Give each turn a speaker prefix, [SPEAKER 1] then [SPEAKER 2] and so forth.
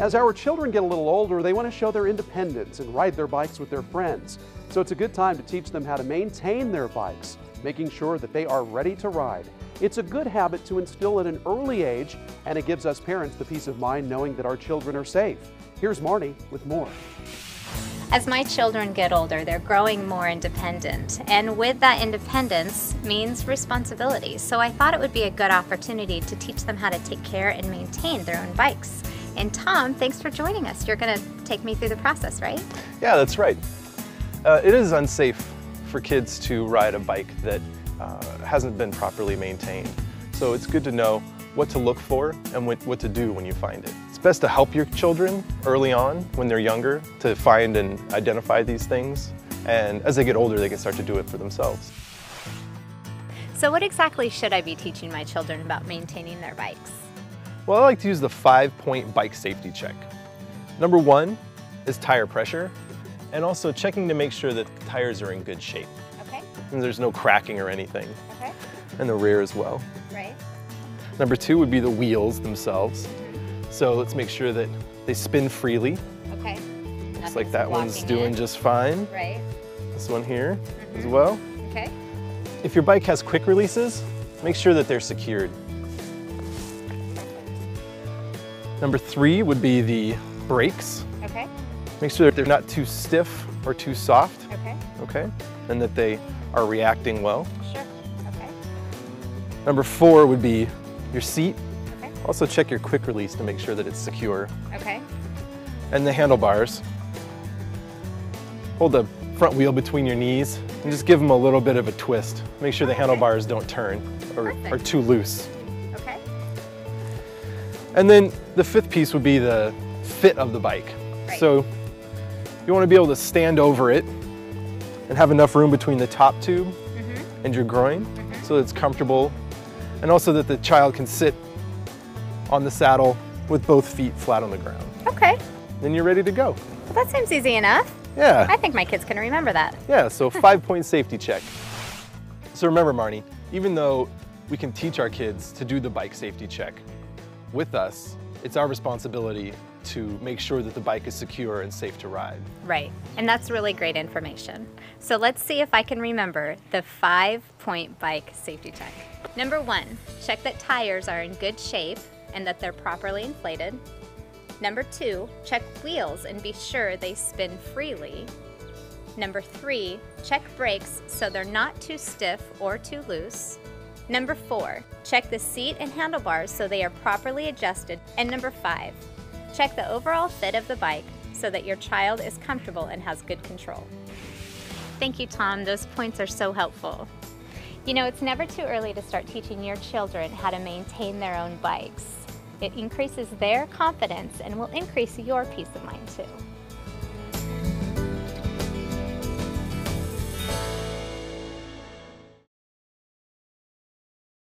[SPEAKER 1] As our children get a little older, they want to show their independence and ride their bikes with their friends. So it's a good time to teach them how to maintain their bikes, making sure that they are ready to ride. It's a good habit to instill at an early age, and it gives us parents the peace of mind knowing that our children are safe. Here's Marnie with more.
[SPEAKER 2] As my children get older, they're growing more independent. And with that independence means responsibility. So I thought it would be a good opportunity to teach them how to take care and maintain their own bikes. And Tom, thanks for joining us. You're going to take me through the process, right?
[SPEAKER 3] Yeah, that's right. Uh, it is unsafe for kids to ride a bike that uh, hasn't been properly maintained. So it's good to know what to look for and what, what to do when you find it. It's best to help your children early on when they're younger to find and identify these things. And as they get older, they can start to do it for themselves.
[SPEAKER 2] So what exactly should I be teaching my children about maintaining their bikes?
[SPEAKER 3] Well, I like to use the five-point bike safety check. Number one is tire pressure, and also checking to make sure that the tires are in good shape.
[SPEAKER 2] Okay.
[SPEAKER 3] And there's no cracking or anything.
[SPEAKER 2] Okay.
[SPEAKER 3] And the rear as well.
[SPEAKER 2] Right.
[SPEAKER 3] Number two would be the wheels themselves. So let's make sure that they spin freely.
[SPEAKER 2] Okay.
[SPEAKER 3] Looks like that one's doing just fine.
[SPEAKER 2] Right.
[SPEAKER 3] This one here mm -hmm. as well.
[SPEAKER 2] Okay.
[SPEAKER 3] If your bike has quick releases, make sure that they're secured. Number three would be the brakes.
[SPEAKER 2] Okay.
[SPEAKER 3] Make sure that they're not too stiff or too soft.
[SPEAKER 2] Okay.
[SPEAKER 3] Okay. And that they are reacting well.
[SPEAKER 2] Sure. Okay.
[SPEAKER 3] Number four would be your seat.
[SPEAKER 2] Okay.
[SPEAKER 3] Also check your quick release to make sure that it's secure.
[SPEAKER 2] Okay.
[SPEAKER 3] And the handlebars. Hold the front wheel between your knees and just give them a little bit of a twist. Make sure the handlebars don't turn or are too loose. And then the fifth piece would be the fit of the bike.
[SPEAKER 2] Right.
[SPEAKER 3] So you want to be able to stand over it and have enough room between the top tube mm -hmm. and your groin mm -hmm. so it's comfortable and also that the child can sit on the saddle with both feet flat on the ground.
[SPEAKER 2] Okay.
[SPEAKER 3] Then you're ready to go.
[SPEAKER 2] Well, that seems easy enough.
[SPEAKER 3] Yeah.
[SPEAKER 2] I think my kids can remember that.
[SPEAKER 3] Yeah, so five point safety check. So remember, Marnie, even though we can teach our kids to do the bike safety check with us, it's our responsibility to make sure that the bike is secure and safe to ride.
[SPEAKER 2] Right, and that's really great information. So let's see if I can remember the five point bike safety check. Number one, check that tires are in good shape and that they're properly inflated. Number two, check wheels and be sure they spin freely. Number three, check brakes so they're not too stiff or too loose. Number four, check the seat and handlebars so they are properly adjusted. And number five, check the overall fit of the bike so that your child is comfortable and has good control. Thank you, Tom. Those points are so helpful. You know, it's never too early to start teaching your children how to maintain their own bikes. It increases their confidence and will increase your peace of mind too.